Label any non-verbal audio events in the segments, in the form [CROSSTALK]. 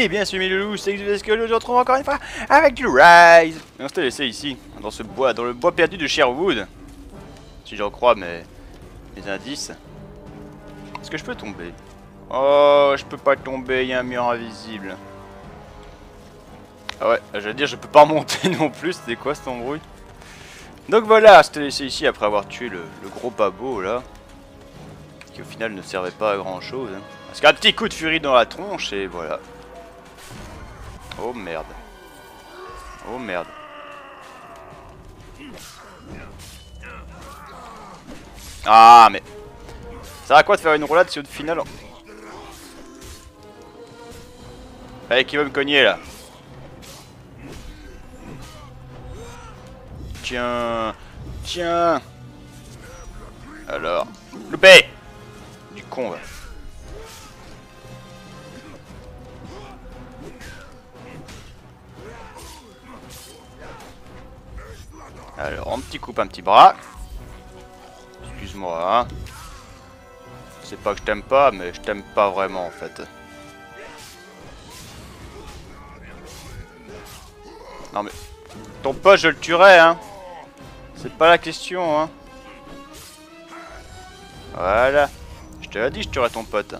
Et bien sûr mes loulous, c'est que je retrouve encore une fois avec du Rise Et on s'était laissé ici, dans ce bois, dans le bois perdu de Sherwood. Si j'en crois mes, mes indices. Est-ce que je peux tomber? Oh, je peux pas tomber, il y a un mur invisible. Ah ouais, j'allais dire je peux pas [LAUGHS] remonter non plus, c'était quoi cette embrouille? Donc voilà, c'était laissé ici après avoir tué le, gros pabo là. Qui au final ne servait pas à grand chose. Hein. Parce qu'un petit coup de furie dans la tronche et voilà. Oh merde. Oh merde. Ah mais... Ça à quoi de faire une roulade si au final... Allez qui va me cogner là Tiens Tiens Alors Loupé Du con va. Alors, un petit coupe, un petit bras. Excuse-moi, hein. C'est pas que je t'aime pas, mais je t'aime pas vraiment, en fait. Non, mais... Ton pote, je le tuerai, hein. C'est pas la question, hein. Voilà. Je te l'ai dit, je tuerai ton pote.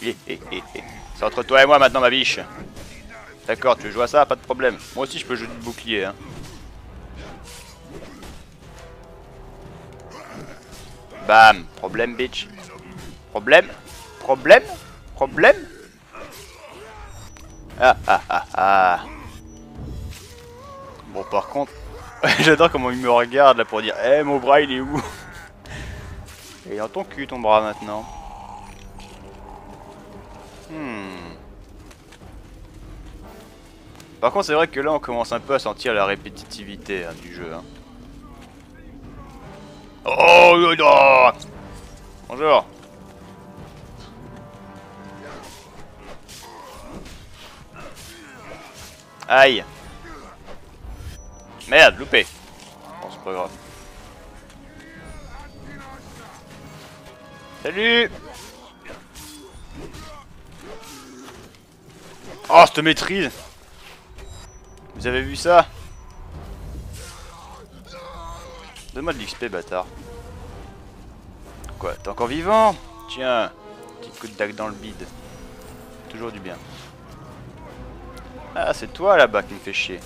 C'est entre toi et moi maintenant, ma biche. D'accord, tu veux jouer à ça Pas de problème. Moi aussi, je peux jouer du bouclier. Hein. Bam Problème, bitch. Problème Problème Problème Ah, ah, ah, ah. Bon, par contre... [LAUGHS] J'adore comment il me regarde, là, pour dire « Eh, mon bras, il est où [LAUGHS] ?» Est dans ton cul, ton bras, maintenant. Hmm... Par contre, c'est vrai que là, on commence un peu à sentir la répétitivité hein, du jeu. Hein. Oh, là Bonjour Aïe Merde, loupé Bon, c'est pas grave. Salut Oh, cette maîtrise vous avez vu ça Donne-moi de l'XP, bâtard. Quoi, t'es encore vivant Tiens, petit coup de dague dans le bide. Toujours du bien. Ah, c'est toi là-bas qui me fait chier.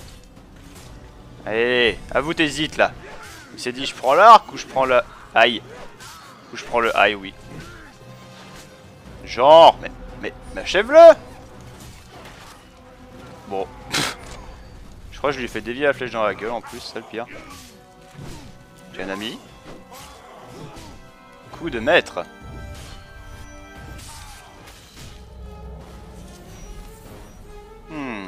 Allez, à vous t'hésites là. Il s'est dit, je prends l'arc ou je prends le... Aïe. Ou je prends le aïe, oui. Genre, mais... Mais, achève-le Bon, je lui ai fait dévier la flèche dans la gueule en plus, c'est le pire. J'ai un ami. Coup de maître. Hmm.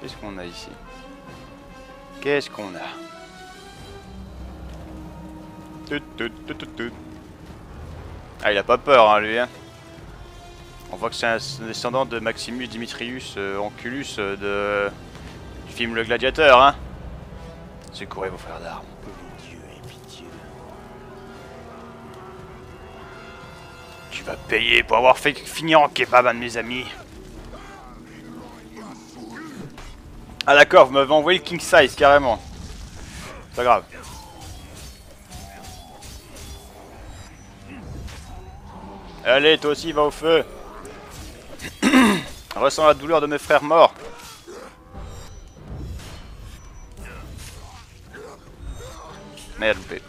Qu'est-ce qu'on a ici? Qu'est-ce qu'on a? Ah, il a pas peur, hein, lui, hein. On voit que c'est un descendant de Maximus Dimitrius euh, Onculus euh, de... du film Le Gladiateur, hein Secourez vos frères d'armes. Dieu pitié. Tu vas payer pour avoir fait finir en kebab un de mes amis. Ah d'accord, vous m'avez envoyé le king size carrément. C'est pas grave. Allez, toi aussi, va au feu. Ressens la douleur de mes frères morts. Merde, loupé.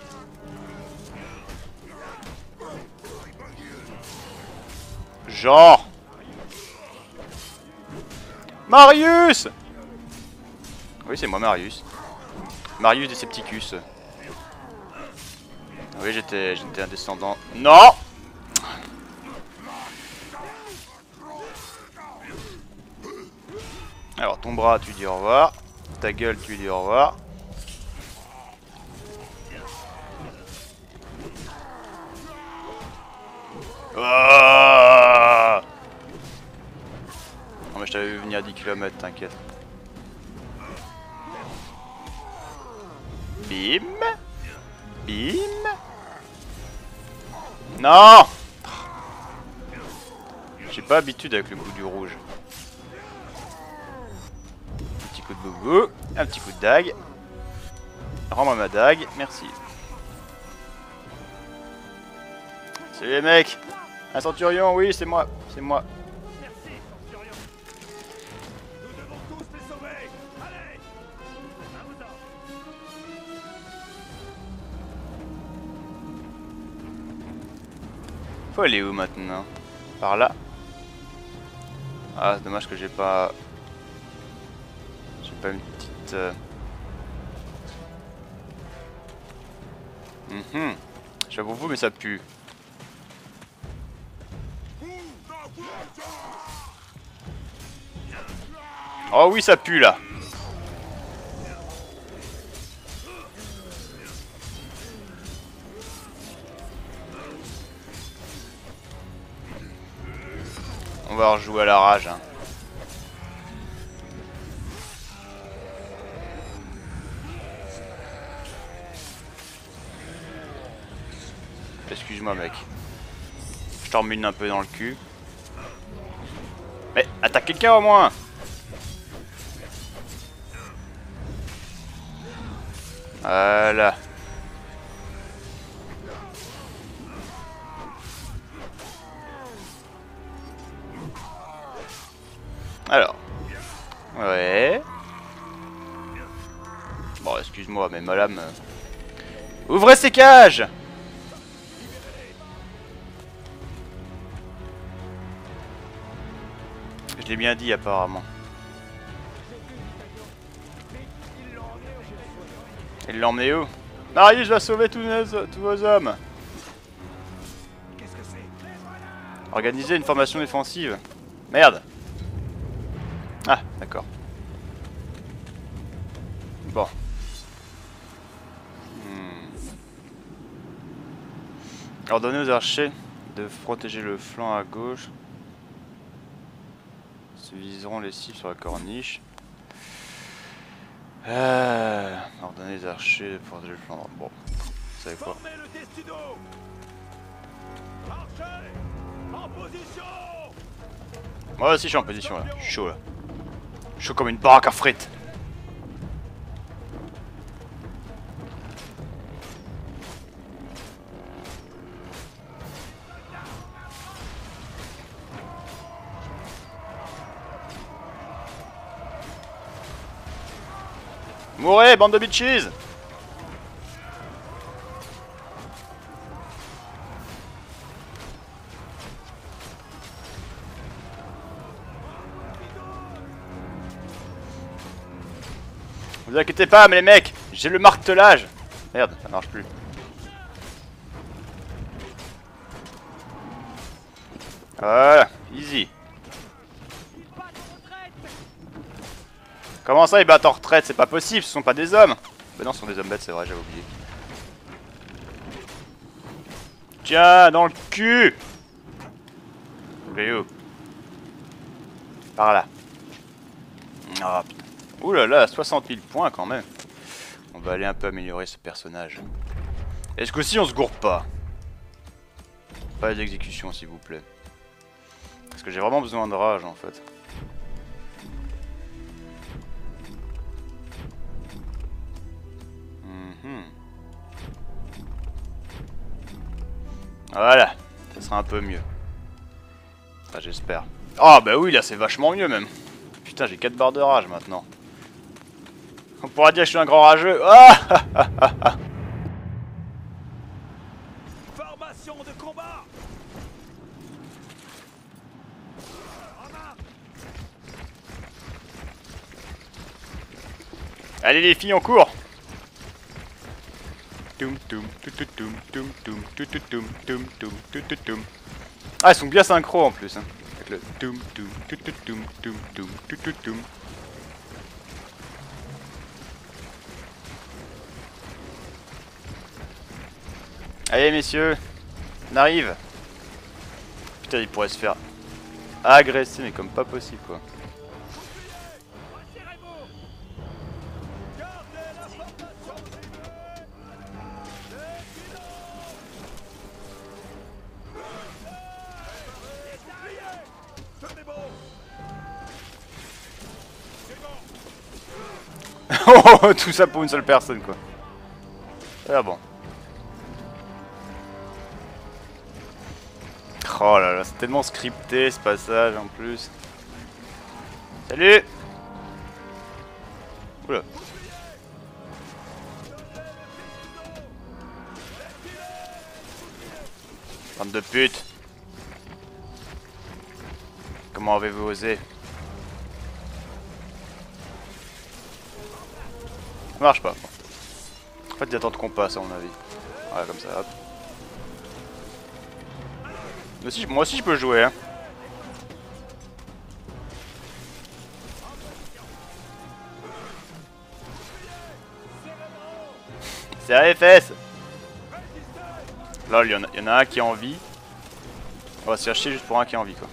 Genre Marius Oui, c'est moi, Marius. Marius Decepticus. Oui, j'étais un descendant... Non Alors ton bras tu dis au revoir, ta gueule tu dis au revoir. Ah non mais je t'avais vu venir à 10 km, t'inquiète. Bim Bim Non J'ai pas habitude avec le coup du rouge. Boubou, un petit coup de dague. Rends-moi ma dague, merci. Salut les mecs Un centurion, oui, c'est moi, c'est moi. Faut aller où maintenant? Par là? Ah, c'est dommage que j'ai pas... Pas une petite... euh, Mhm. Pour vous, mais ça pue. Oh oui, ça pue là On va rejouer à la rage. hein. Mec. Je t'emmène un peu dans le cul. Mais attaque quelqu'un au moins Voilà. Alors. Ouais. Bon, excuse-moi, mais ma lame... euh, Ouvrez ces cages Bien dit, apparemment. Il l'a emmené où? Marius va sauver tous, nos- vos hommes Organiser une formation défensive. Merde. Ah, d'accord. Bon. Hmm. Ordonnez aux archers de protéger le flanc à gauche. Se viseront les cibles sur la corniche. Euh, ordonnez aux archers de protéger le flanc. Bon, vous savez quoi Moi aussi je suis en position là, je suis chaud là. Chaud comme une baraque à frites. Mourez, bande de bitches Vous inquiétez pas, mais les mecs, j'ai le martelage. Merde, ça marche plus. Voilà, easy. Comment ça, ils battent en retraite? C'est pas possible, ce sont pas des hommes. Bah non, ce sont des hommes bêtes, c'est vrai, j'avais oublié. Tiens, dans le cul Léo. Par là. Putain. Ouh là là, 60 000 points quand même. On va aller un peu améliorer ce personnage. Est-ce que si on se gourre pas? Pas d'exécution s'il vous plaît. Parce que j'ai vraiment besoin de rage en fait. Voilà, ça sera un peu mieux. Enfin, j'espère. Ah bah oui, là c'est vachement mieux même. Putain, j'ai 4 barres de rage maintenant. On pourra dire que je suis un grand rageux. Ah Formation de combat En marche Allez les filles, on court Toum, toum, tout, tout, toum, toum, toum, tout, tout, toum, toum, toum, tout, tout, toum. Ah, ils sont bien synchro en plus. Hein. Avec le. Allez messieurs, on arrive. Putain, il pourrait se faire agresser, mais comme pas possible quoi. [LAUGHS] tout ça pour une seule personne, quoi. Ah bon. Oh là là, c'est tellement scripté ce passage en plus. Salut Oula. Bande de pute Comment avez-vous osé? Ça marche pas. En fait, ils qu'on passe, à mon avis. Ouais, comme ça, hop. Moi aussi, moi aussi je peux jouer, hein. [LAUGHS] C'est AFS Là, il y, a, y en a un qui est en vie. On va se faire chier juste pour un qui est en vie, quoi.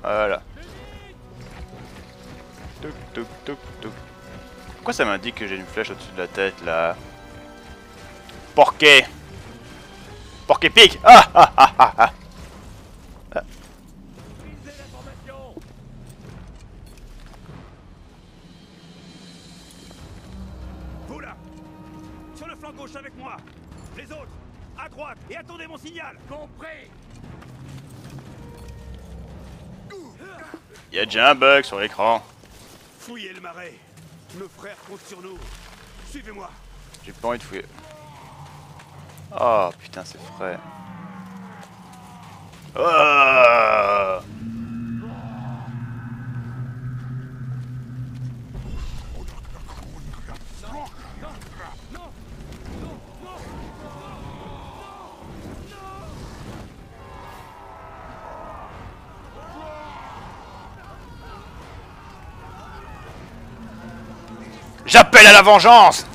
Voilà. Touk, touk, touk, touk. Pourquoi ça m'indique que j'ai une flèche au-dessus de la tête, là Porqué Porqué pique Ah ah ah ah ah. Gauche avec moi. Les autres À droite. Et attendez mon signal. Compris. Il y a déjà un bug sur l'écran. Fouillez le marais Nos frères comptent sur nous Suivez-moi J'ai pas envie de fouiller. Oh putain, c'est frais. Oh J'appelle à la vengeance.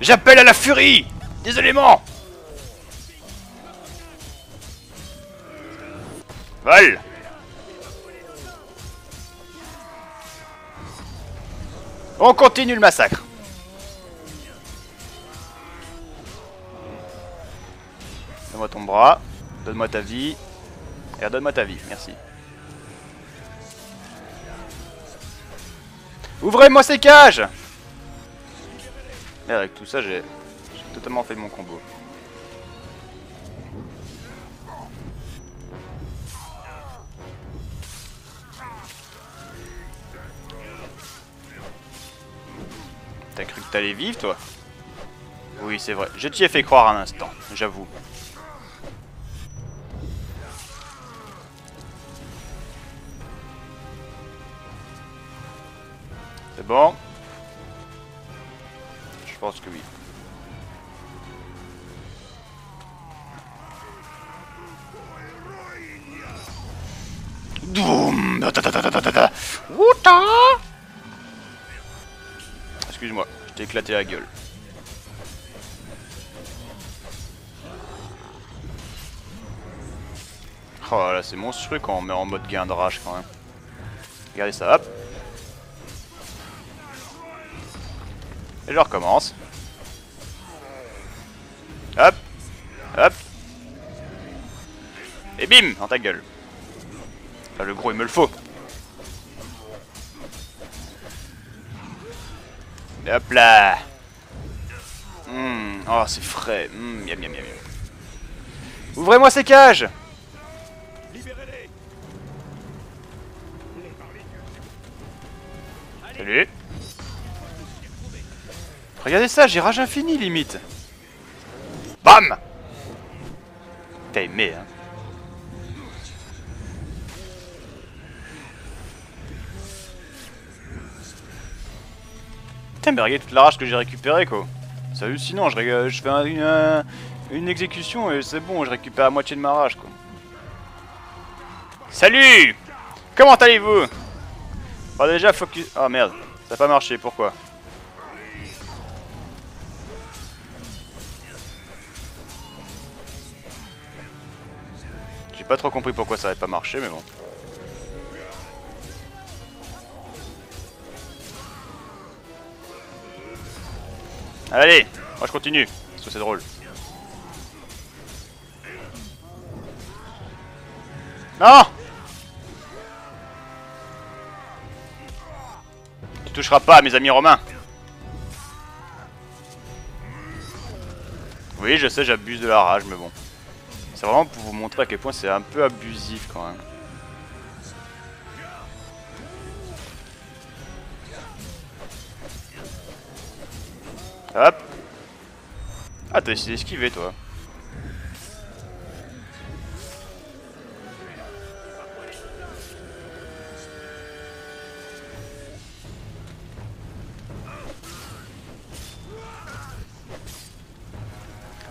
J'appelle à la furie. Des Vol. On continue le massacre. Donne-moi ton bras, donne-moi ta vie, et redonne-moi ta vie, merci. Ouvrez-moi ces cages Merde, avec tout ça, j'ai totalement fait mon combo. T'as cru que t'allais vivre, toi? Oui, c'est vrai. Je t'y ai fait croire un instant, j'avoue. Éclaté la gueule. Oh là, c'est monstrueux quand on met en mode gain de rage quand même. Regardez ça, hop. Et je recommence. Hop. Hop. Et bim Dans ta gueule. Là, le gros, il me le faut. Hop là. Hum, Oh, c'est frais. Hum, miam, miam, miam. Ouvrez-moi ces cages Salut. Regardez ça, j'ai rage infini limite. Putain, mais regardez toute la rage que j'ai récupérée, quoi. C'est hallucinant, je, fais un- une, un- une exécution et c'est bon, je récupère la moitié de ma rage, quoi. Salut Comment allez-vous? Bon, déjà, focus... Oh merde, ça a pas marché, pourquoi? J'ai pas trop compris pourquoi ça avait pas marché, mais bon. Allez, moi je continue, parce que c'est drôle. Non Tu toucheras pas mes amis romains. Oui, je sais, j'abuse de la rage, mais bon. C'est vraiment pour vous montrer à quel point c'est un peu abusif quand même. Hop Ah, t'as décidé d'esquiver, toi.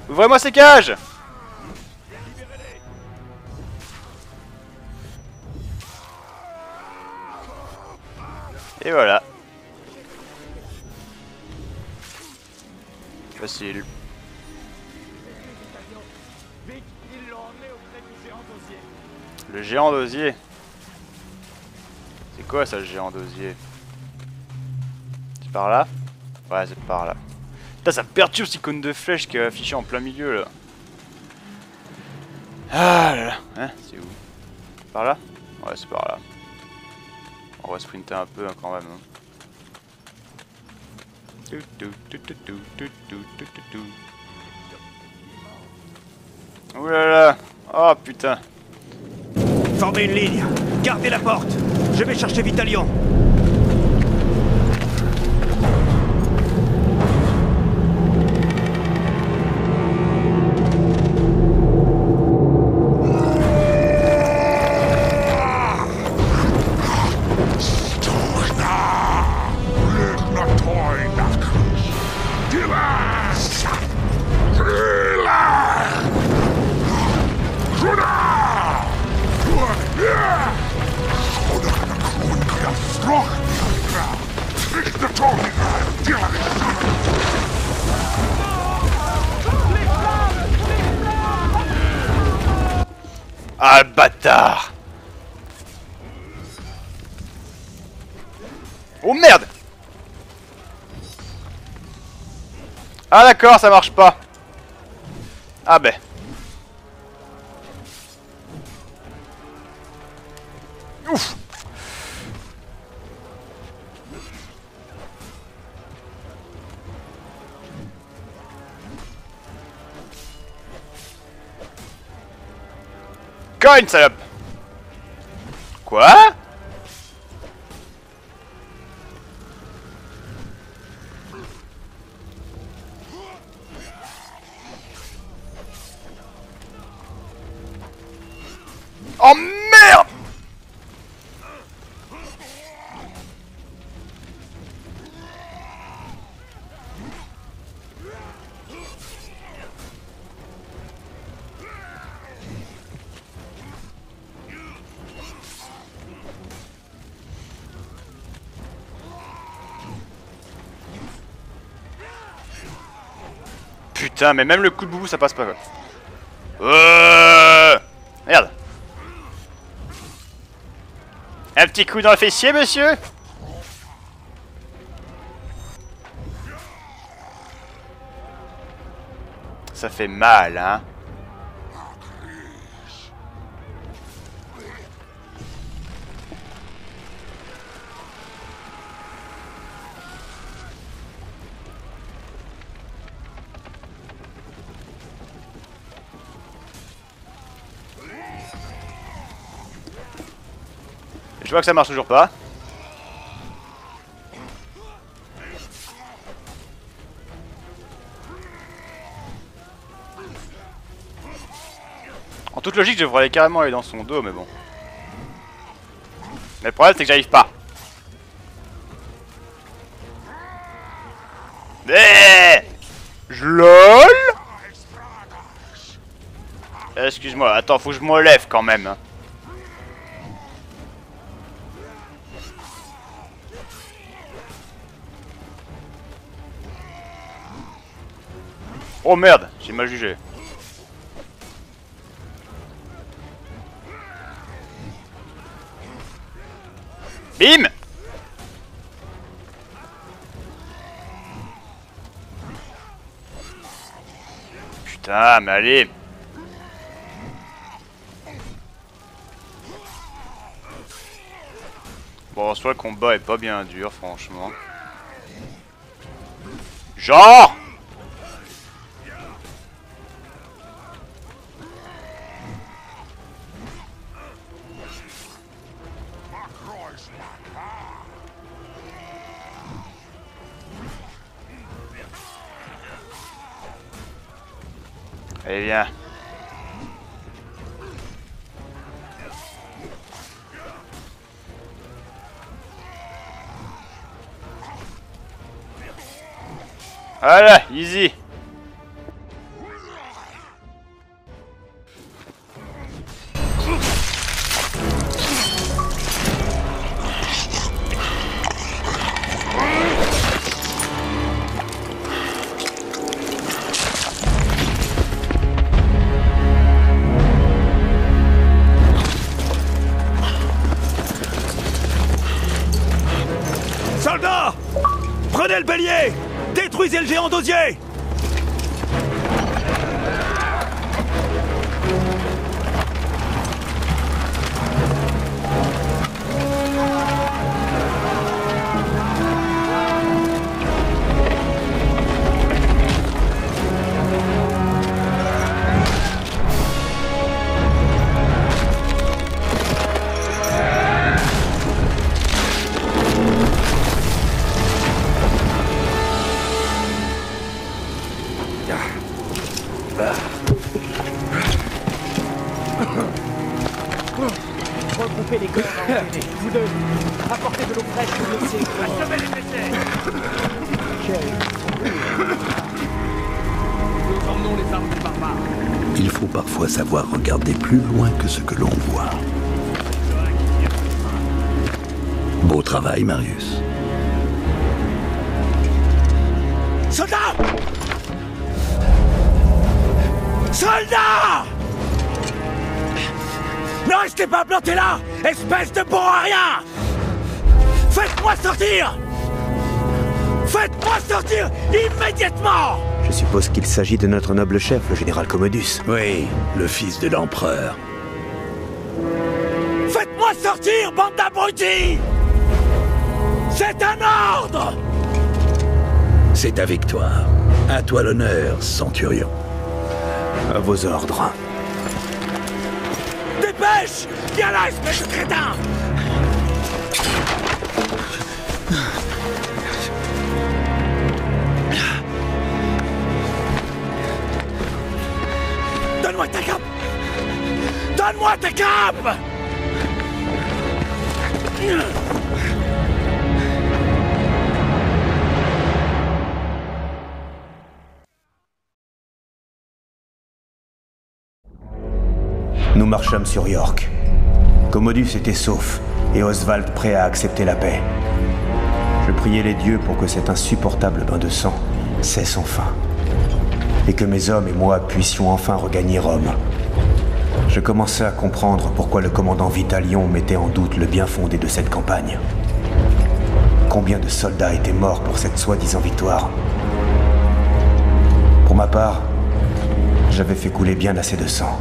Ouvrez-moi ces cages d'osier C'est quoi ça le géant d'osier? C'est par là? Ouais c'est par là. Putain ça perturbe cette icône de flèche qui est affichée en plein milieu là. Ah là là Hein C'est où? Par là? Ouais c'est par là. On va sprinter un peu hein, quand même. Hein. Ouh là là Oh putain Formez une ligne. Gardez la porte. Je vais chercher Vitalion. Ah d'accord, ça marche pas. Ah ben. Ouf salope Quoi? Putain, mais même le coup de boubou ça passe pas quoi. Euh... Merde. Un petit coup dans le fessier, monsieur? Ça fait mal, hein Je vois que ça marche toujours pas. En toute logique, je devrais aller carrément aller dans son dos, mais bon. Mais le problème, c'est que j'arrive pas. Eh Je LOL Excuse-moi, attends, faut que je me lève quand même. Oh merde, j'ai mal jugé. Bim Putain, mais allez Bon, soit le combat est pas bien dur, franchement. Genre bélier Détruisez le géant d'osier plus loin que ce que l'on voit. Beau travail, Marius. Soldats Soldats Ne restez pas plantés là! Espèce de bon à rien! Faites-moi sortir! Faites-moi sortir immédiatement Je suppose qu'il s'agit de notre noble chef, le général Commodus. Oui, le fils de l'empereur. Faites-moi sortir, bande d'abrutis C'est un ordre C'est ta victoire. À toi l'honneur, centurion. À vos ordres. Dépêche Viens là, espèce de crétin Donne-moi ta cape Donne-moi ta cape Nous marchâmes sur York. Commodus était sauf et Oswald prêt à accepter la paix. Je priais les dieux pour que cet insupportable bain de sang cesse enfin. Et que mes hommes et moi puissions enfin regagner Rome. Je commençais à comprendre pourquoi le commandant Vitalion mettait en doute le bien fondé de cette campagne. Combien de soldats étaient morts pour cette soi-disant victoire? Pour ma part, j'avais fait couler bien assez de sang.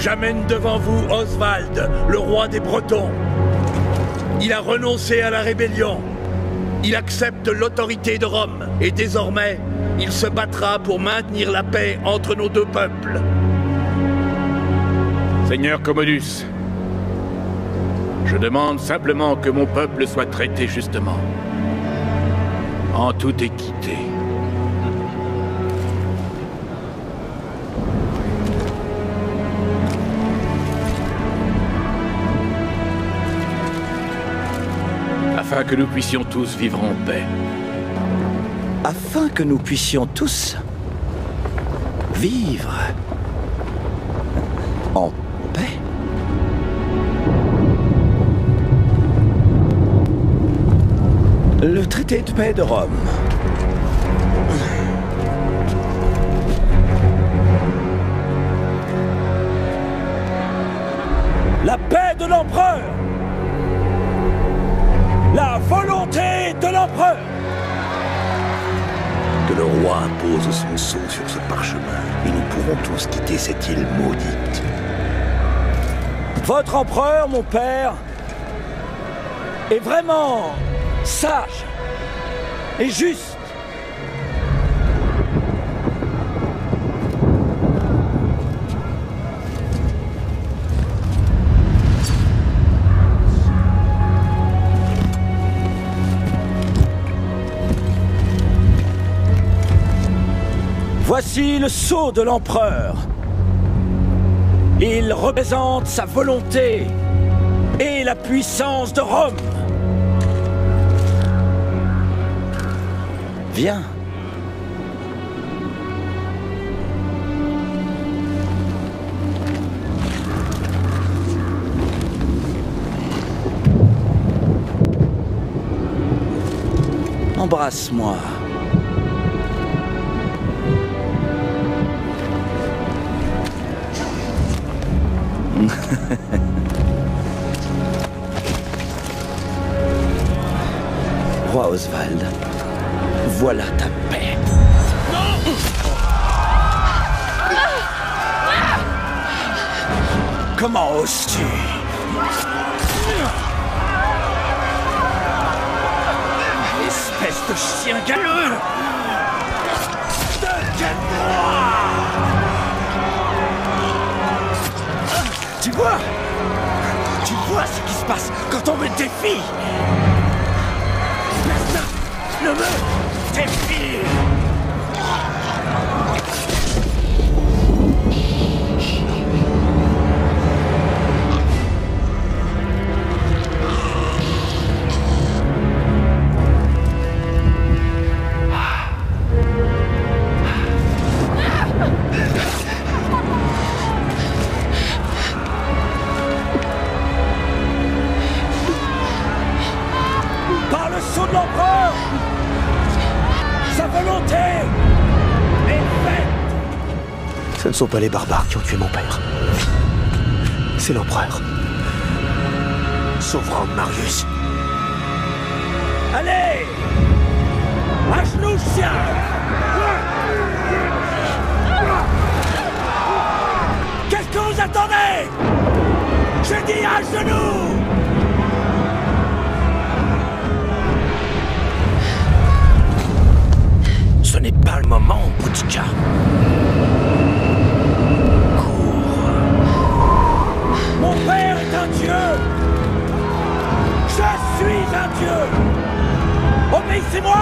J'amène devant vous Oswald, le roi des Bretons. Il a renoncé à la rébellion. Il accepte l'autorité de Rome et désormais, il se battra pour maintenir la paix entre nos deux peuples. Seigneur Commodus, je demande simplement que mon peuple soit traité justement, en toute équité. afin que nous puissions tous vivre en paix. Afin que nous puissions tous vivre en paix. Le traité de paix de Rome. La paix de l'empereur volonté de l'empereur Que le roi impose son sceau sur ce parchemin, et nous pourrons tous quitter cette île maudite. Votre empereur, mon père, est vraiment sage et juste. Voici le sceau de l'empereur. Il représente sa volonté et la puissance de Rome. Viens. Embrasse-moi. [LAUGHS] Roi Oswald, voilà ta paix. Comment oses-tu? Espèce de chien galeux vois. Tu vois ce qui se passe quand on me défie. Ne me sont pas les barbares qui ont tué mon père. C'est l'empereur. Souverain Marius. Allez À genoux, chien Qu'est-ce que vous attendez? Je dis à genoux Ce n'est pas le moment, Boutika. Mon père est un dieu. Je suis un dieu. Obéissez-moi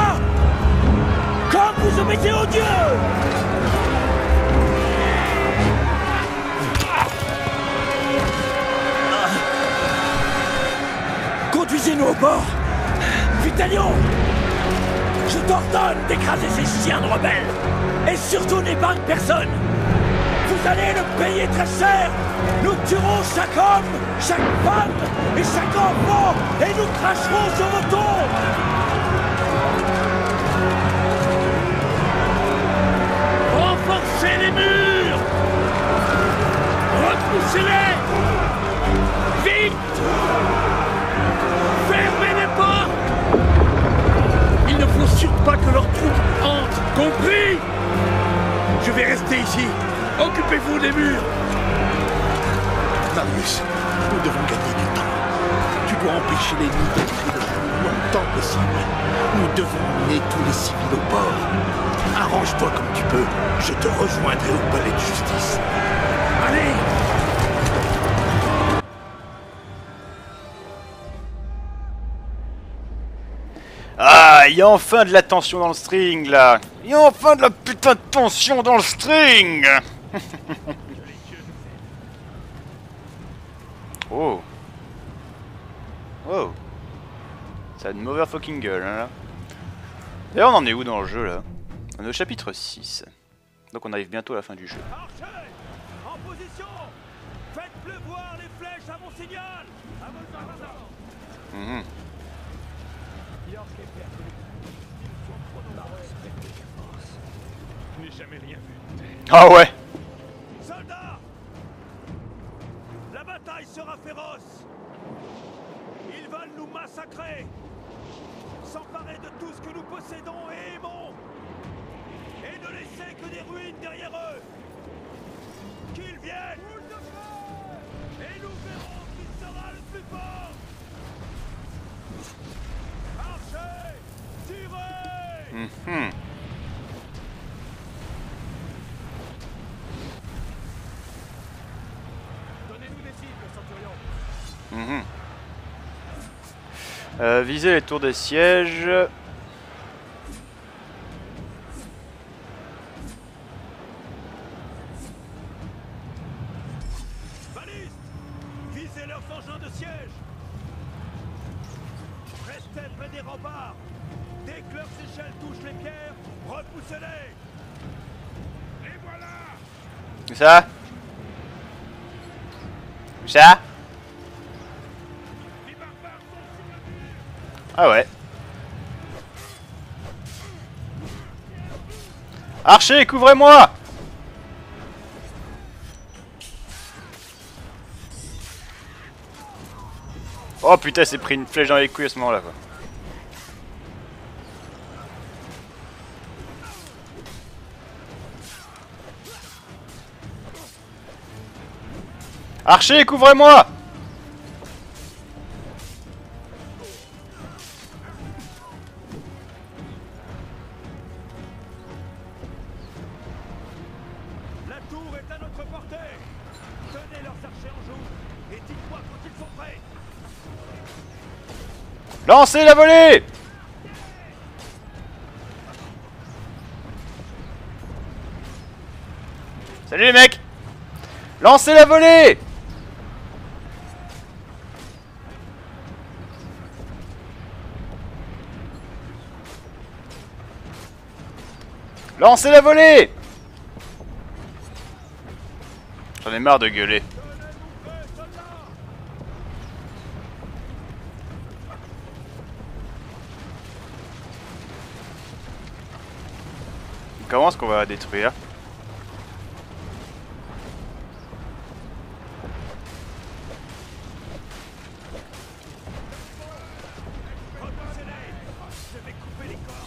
Comme vous obéissez aux dieux Conduisez-nous au bord Vitalion Je t'ordonne d'écraser ces chiens de rebelles Et surtout n'épargne personne. Vous allez le payer très cher Nous tuerons chaque homme, chaque femme et chaque enfant Et nous cracherons sur vos tombes. Renforcez les murs. Repoussez-les. Vite. Fermez les portes. Il ne faut surtout pas que leurs troupes entrent, compris. Je vais rester ici. Occupez-vous des murs Nous devons gagner du temps. Tu dois empêcher l'ennemi d'entrer le plus longtemps possible. Nous devons emmener tous les civils au port. Arrange-toi comme tu peux. Je te rejoindrai au palais de justice. Allez Ah, il y a enfin de la tension dans le string là Il y a enfin de la putain de tension dans le string [LAUGHS] Oh. Oh. Ça a une mauvaise fucking gueule hein, là. D'ailleurs on en est où dans le jeu là On est au chapitre 6. Donc on arrive bientôt à la fin du jeu. En position possédons et aimons, et ne laisser que des ruines derrière eux. Qu'ils viennent Et nous verrons qui sera le plus fort Marchez Tirez Mhm. Donnez-nous des cibles, Centurion. Mhm. Euh, viser les tours des sièges. Ça Ah ouais. Archer, couvrez-moi Oh putain, c'est pris une flèche dans les couilles à ce moment-là quoi. Sont prêts. Lancez la volée. Salut les mecs. Lancez la volée Lancez la volée J'en ai marre de gueuler. Comment est-ce qu'on va la détruire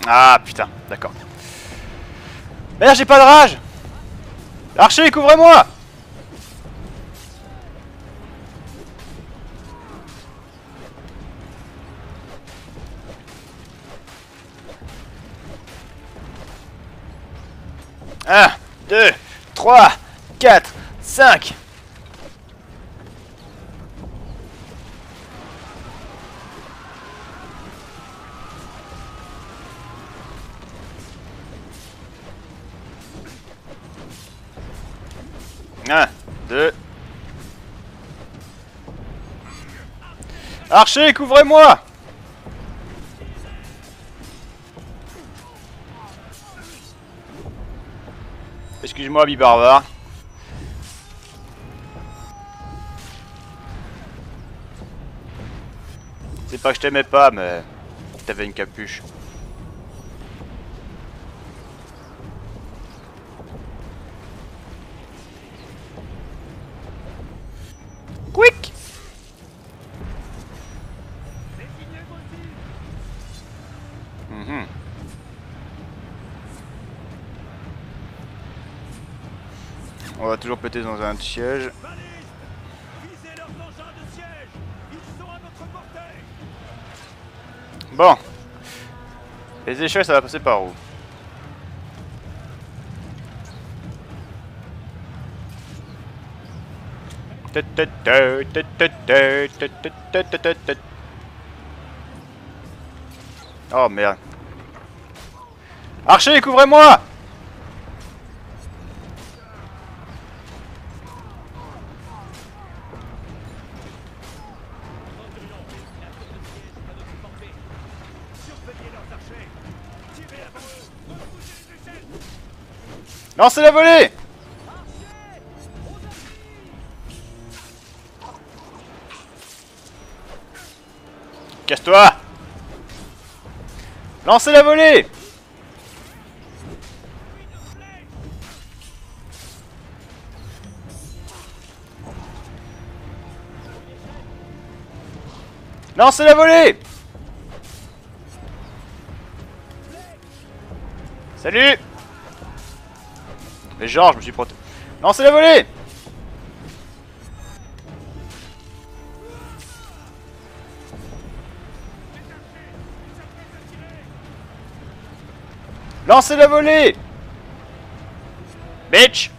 Ah putain, d'accord. Merde, j'ai pas de rage Archer, couvrez-moi Un, deux, trois, quatre, cinq. Archer, couvrez-moi Excuse-moi, mi-barbare. C'est pas que je t'aimais pas, mais t'avais une capuche. Quick Mhm. On va toujours péter dans un siège. Bon. Les échelles, ça va passer par où? Oh merde. Archer, couvrez-moi Lancez la volée Casse-toi Lancez la volée Lancez la volée Salut Genre, je me suis protégé. C'est la volée Lancez la volée Bitch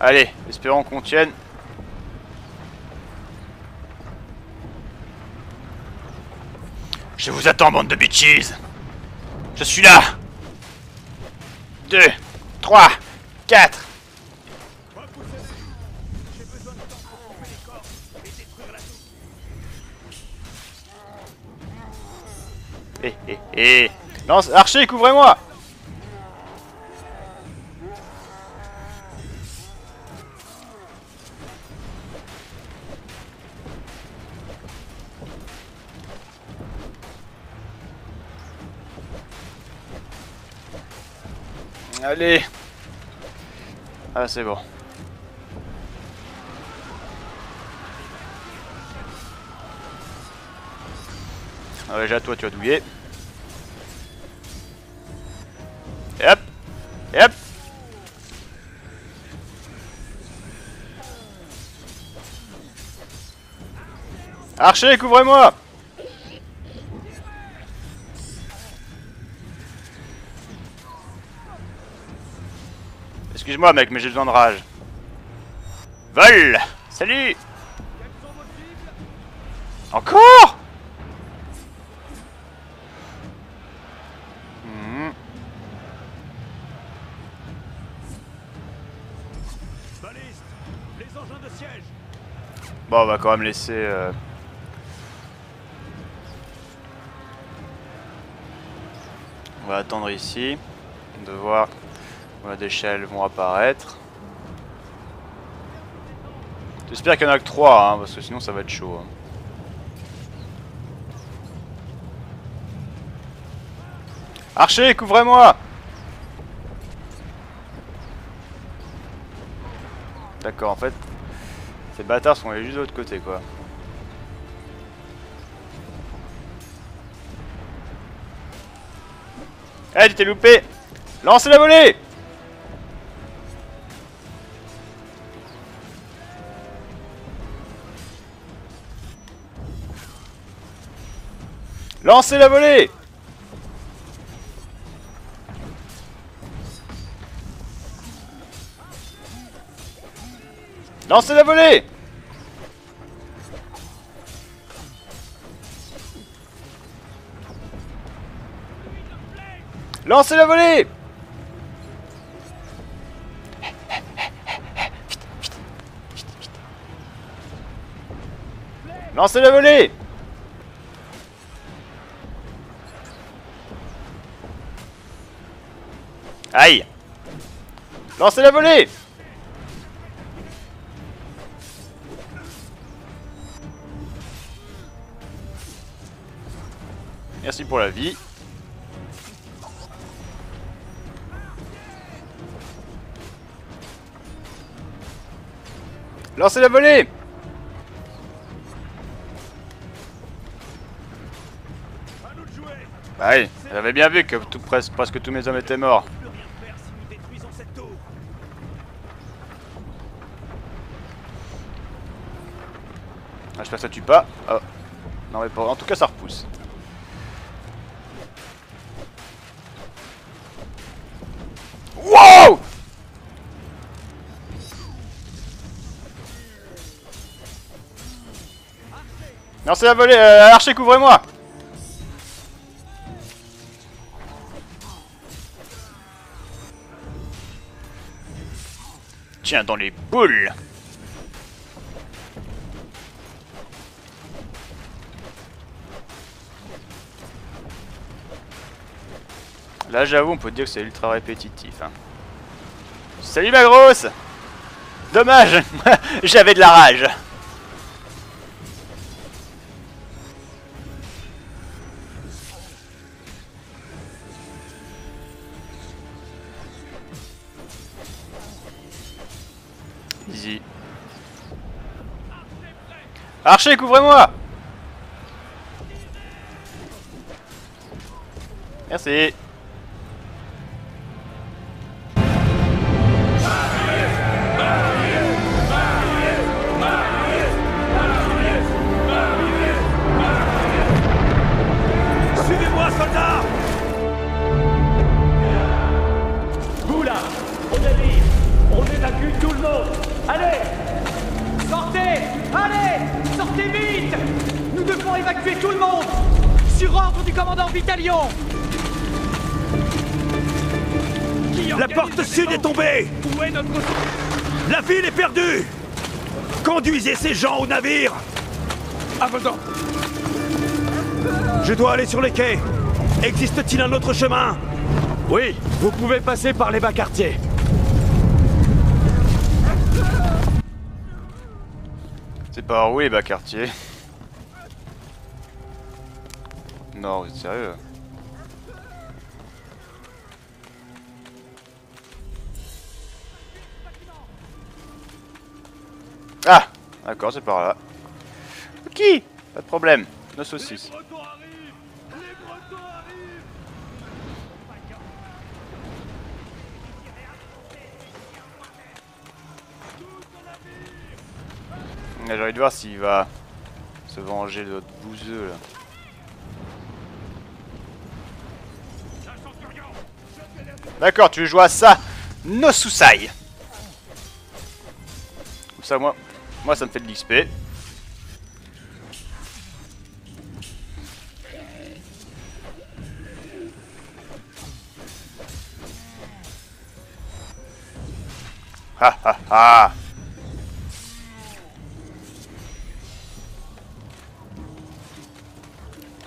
Allez, espérons qu'on tienne. Je vous attends, bande de bitches Je suis là. 2, 3, 4 Eh, eh, eh Lance, archer, couvrez-moi Allez Ah c'est bon. Ah, déjà toi tu vas douiller. Et hop hop Archer, couvrez-moi Mec, mais j'ai besoin de rage. Vol Salut Encore? Hmm. Bon, on va quand même laisser... euh, On va attendre ici, de voir combien d'échelles vont apparaître. J'espère qu'il y en a que 3, hein, parce que sinon ça va être chaud. hein. Archer, couvrez-moi D'accord, en fait, ces bâtards sont allés juste de l'autre côté, quoi. Eh, tu t'es loupé Lancez la volée Lancez la volée Lancez la volée Lancez la volée Lancez la volée Aïe Lancez la volée Merci pour la vie. Lancez la volée Bah oui, j'avais bien vu que tout, presque, presque tous mes hommes étaient morts. On peut rien faire si nous détruisons cette tour Ça tue pas. Oh. Non mais pas. En tout cas ça repousse. Wow Non c'est la euh, archer couvrez-moi Tiens dans les boules Là j'avoue on peut dire que c'est ultra répétitif. hein. Salut ma grosse Dommage [LAUGHS] J'avais de la rage Easy. Archer, couvrez-moi Merci. Sortez vite! Nous devons évacuer tout le monde! Sur ordre du commandant Vitalion! La porte sud est tombée. Où est notre... La ville est perdue. Conduisez ces gens au navire. Avenant Je dois aller sur les quais. Existe-t-il un autre chemin? Oui, vous pouvez passer par les bas quartiers. C'est pas où les bas Non, vous êtes sérieux Ah D'accord, c'est par là. Ok Pas de problème. Nos saucisses. J'ai envie de voir s'il va se venger de notre bouseux là. D'accord, tu jouer à ça No Susai Comme ça, moi, moi ça me fait de l'XP. Ha ha ha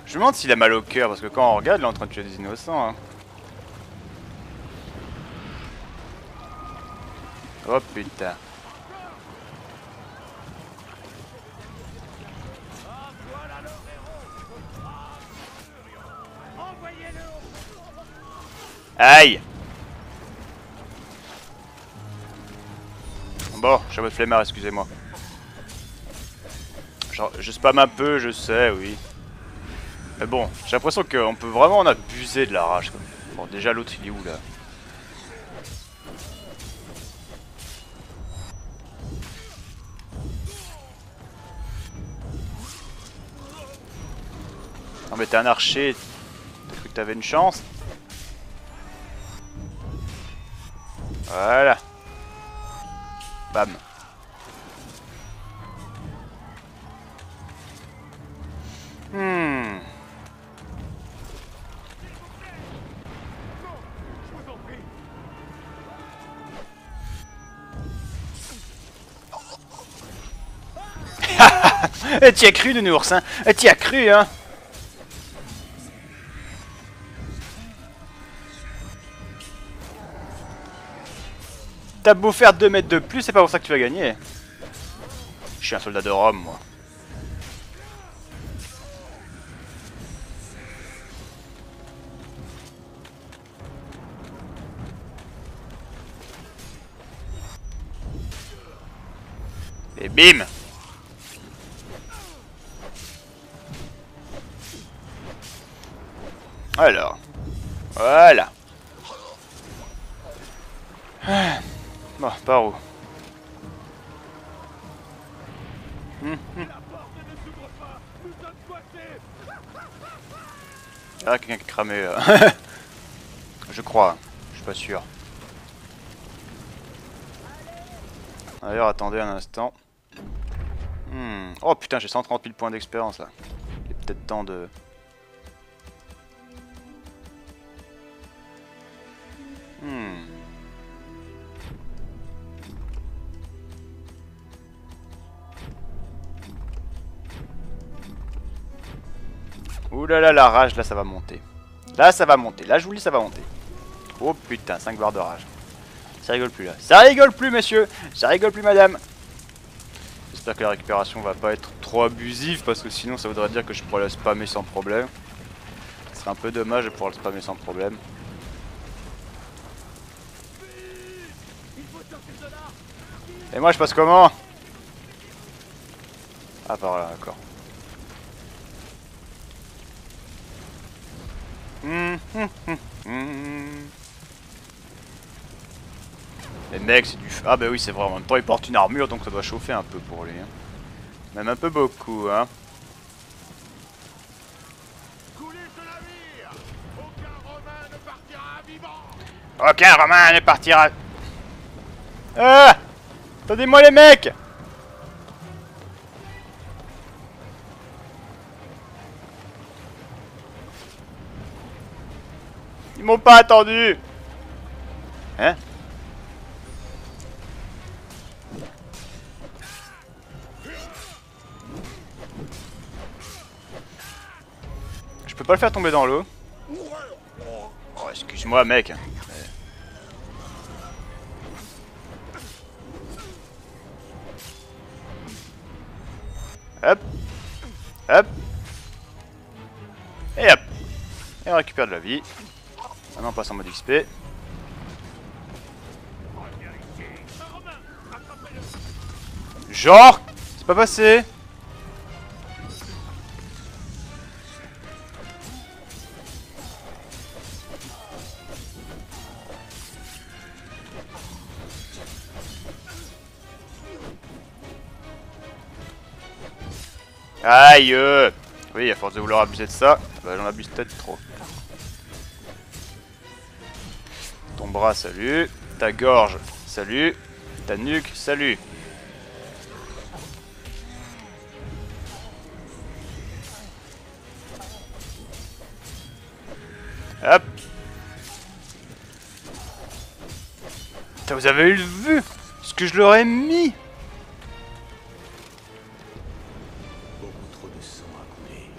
Je me demande s'il a mal au cœur, parce que quand on regarde, il est en train de tuer des innocents. Hein. Oh putain. Aïe Bon, suis votre flemmard, excusez-moi. Genre, je spam un peu, je sais, oui. Mais bon, j'ai l'impression qu'on peut vraiment en abuser de la rage. Bon, déjà l'autre il est où là Non mais t'es un archer, t'as cru que t'avais une chance Voilà. Bam. Eh, T'y as cru, nounours, hein? Eh, T'y as cru, hein? T'as beau faire 2 mètres de plus, c'est pas pour ça que tu vas gagner. Je suis un soldat de Rome, moi. Et bim Alors. Voilà. Ah. Bon, par où hum. Ah, quelqu'un qui est cramé là. [LAUGHS] Je crois, je suis pas sûr. D'ailleurs, attendez un instant. Hmm. Oh putain, j'ai 130 000 points d'expérience là. Il est peut-être temps de... là la rage, là ça va monter. Là ça va monter, là je vous le ça va monter. Oh putain, 5 barres de rage. Ça rigole plus là. Ça rigole plus messieurs Ça rigole plus madame J'espère que la récupération va pas être trop abusive parce que sinon ça voudrait dire que je pourrais la spammer sans problème. Ce serait un peu dommage de pouvoir le spammer sans problème. Et moi je passe comment? Ah, par là, d'accord. Hum, hum, hum, hum. Les mecs, c'est du. Ah, bah oui, c'est vrai. En même temps, il porte une armure, donc ça doit chauffer un peu pour lui. hein. Même un peu beaucoup, hein. Aucun Romain ne partira. Ah Attendez-moi, les mecs m'ont pas attendu Hein? Je peux pas le faire tomber dans l'eau Oh, excuse-moi, mec. Hop. Hop. Et hop. Et on récupère de la vie. Maintenant on passe en mode XP. Genre C'est pas passé Aïe euh. Oui, à force de vouloir abuser de ça, bah j'en abuse peut-être trop. Ton bras, salut. Ta gorge, salut. Ta nuque, salut. Hop. Putain, vous avez eu le vu Ce que je leur ai mis Beaucoup trop de sang à couler.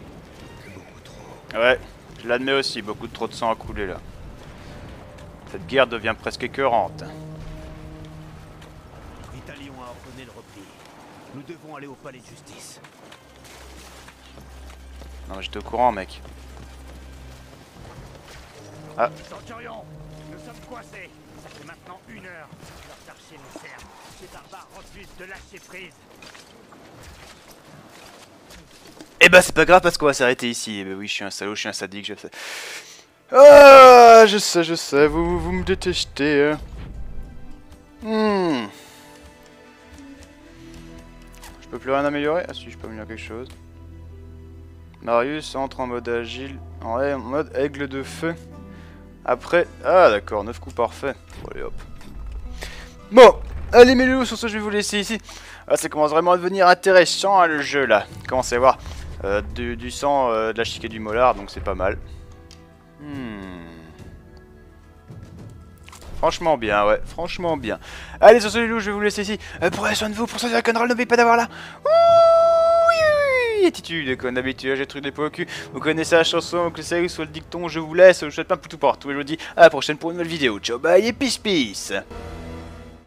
Beaucoup trop. Ouais, je l'admets aussi, beaucoup de trop de sang à couler là. Cette guerre devient presque écœurante. Vitalion a ordonné le repli. Nous devons aller au palais de justice. Non mais j'étais au courant mec. Centurion, nous sommes coincés. Ça fait maintenant une heure. Leurs archers nous servent. Ces barbares refusent de lâcher prise. Eh bah c'est pas grave parce qu'on va s'arrêter ici. Eh bah oui, je suis un salaud, je suis un sadique, je sais. Ah, je sais, je sais, vous, vous me détestez. hein. Hmm. Je peux plus rien améliorer? Ah si, je peux améliorer quelque chose. Marius entre en mode agile, en mode aigle de feu. Après, ah d'accord, 9 coups parfaits. Bon, allez mes loups, sur ce je vais vous laisser ici. Ah, ça commence vraiment à devenir intéressant hein, le jeu là. Commencez à voir euh, du, du sang, euh, de la chic et du molar, donc c'est pas mal. Hmm. Franchement bien, ouais, franchement bien. Allez, sur ce les je vais vous laisser ici. Euh, prenez soin de vous, pour ça, rock'n'roll, n'oubliez pas d'avoir là. Oui, oui, attitude, comme d'habitude, j'ai le truc des pots au cul. Vous connaissez la chanson, que c'est soit le dicton, je vous laisse, je vous souhaite plein de tout. Et je vous dis à la prochaine pour une nouvelle vidéo. Ciao, bye et peace, peace.